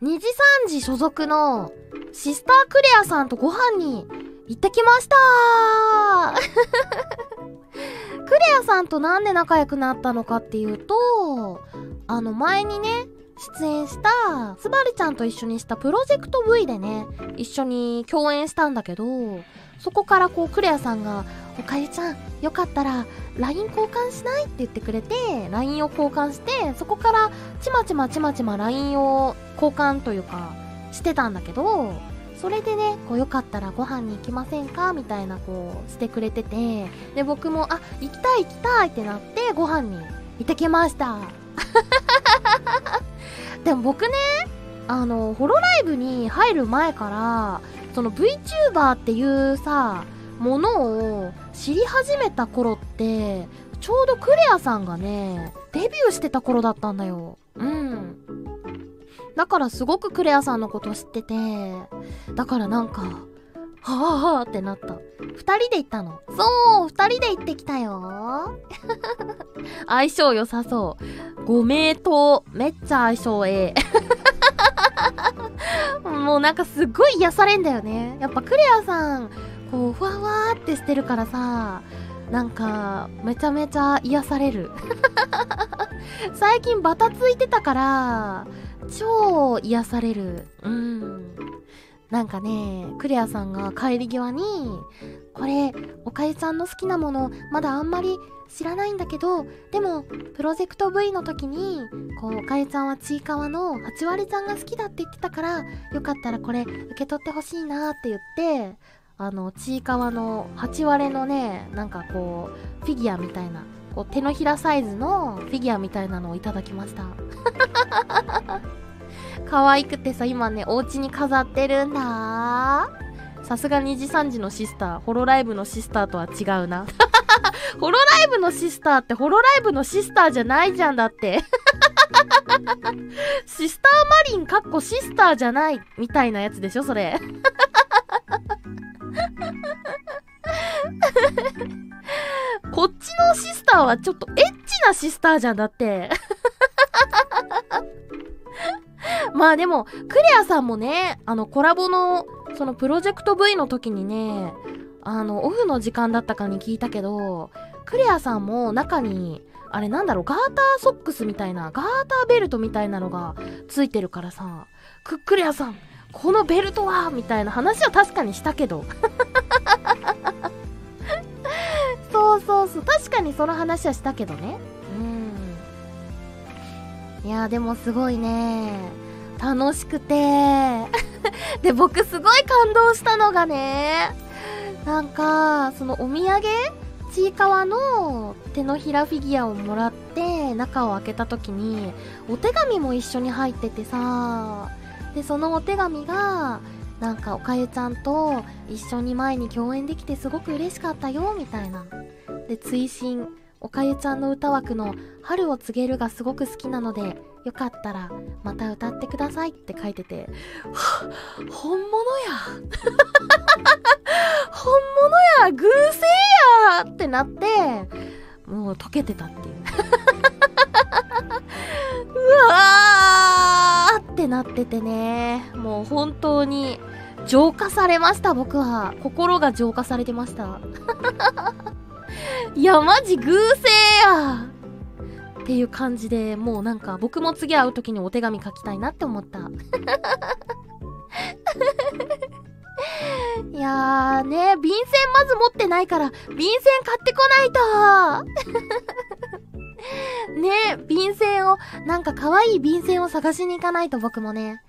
2時3時所属のシスタークレアさんとご飯に行ってきました。クレアさんとなんで仲良くなったのかっていうと、あの前にね、出演したスバルちゃんと一緒にしたプロジェクト V でね、一緒に共演したんだけど、そこからこうクレアさんが、おかゆちゃん、よかったら LINE 交換しない？って言ってくれて、LINE を交換して、そこからちまちまちまちま LINE を交換というか、してたんだけど、それでね、こうよかったらご飯に行きませんか？みたいなこうしてくれてて、で僕も、あ、行きたい行きたい！ってなってご飯に行ってきました。でも僕ね、あの、ホロライブに入る前から、その VTuber っていうさ、ものを知り始めた頃って、ちょうどクレアさんがね、デビューしてた頃だったんだよ。うん。だからすごくクレアさんのこと知ってて、だからなんか、はあはあってなった。二人で行ったの。そう、二人で行ってきたよ。相性良さそう。ご名答。めっちゃ相性ええ。もうなんかすっごい癒されんだよね。やっぱクレアさん、こう、ふわふわってしてるからさ、なんか、めちゃめちゃ癒される。最近バタついてたから、超癒される。うん。なんかね、クレアさんが帰り際に、これ、おかゆさんの好きなもの、まだあんまり知らないんだけど、でも、プロジェクト V の時に、こう、おかゆさんはちいかわの8割ちゃんが好きだって言ってたから、よかったらこれ、受け取ってほしいなって言って、あの、ちいかわの8割のね、なんかこう、フィギュアみたいな、こう手のひらサイズのフィギュアみたいなのをいただきました。可愛くてさ、今ね、お家に飾ってるんだ。さすが2時3時のシスター。ホロライブのシスターとは違うな。ホロライブのシスターってホロライブのシスターじゃないじゃんだって。シスターマリンかっこシスターじゃないみたいなやつでしょそれ。こっちのシスターはちょっとエッチなシスターじゃんだって。まあでも、クレアさんもね、あのコラボの、そのプロジェクト V の時にね、あの、オフの時間だったかに聞いたけど、クレアさんも中に、あれなんだろう、ガーターソックスみたいな、ガーターベルトみたいなのがついてるからさ、ククレアさん、このベルトはみたいな話は確かにしたけど。そうそうそう、確かにその話はしたけどね。うん。いや、でもすごいね。楽しくて。で、僕すごい感動したのがね、なんか、そのお土産？ちいかわの手のひらフィギュアをもらって中を開けた時にお手紙も一緒に入っててさ。でそのお手紙がなんかおかゆちゃんと一緒に前に共演できてすごく嬉しかったよみたいな。で追伸。おかゆちゃんの歌枠の「春を告げる」がすごく好きなのでよかったらまた歌ってくださいって書いてては本物や。本物や偶性やってなってもう溶けてたっていう。うわーってなっててね。もう本当に浄化されました僕は。心が浄化されてました。いやマジ偶性や。っていう感じでもうなんか僕も次会う時にお手紙書きたいなって思った いやーね、便箋まず持ってないから、便箋買ってこないと ね、便箋を、なんか可愛い便箋を探しに行かないと僕もね。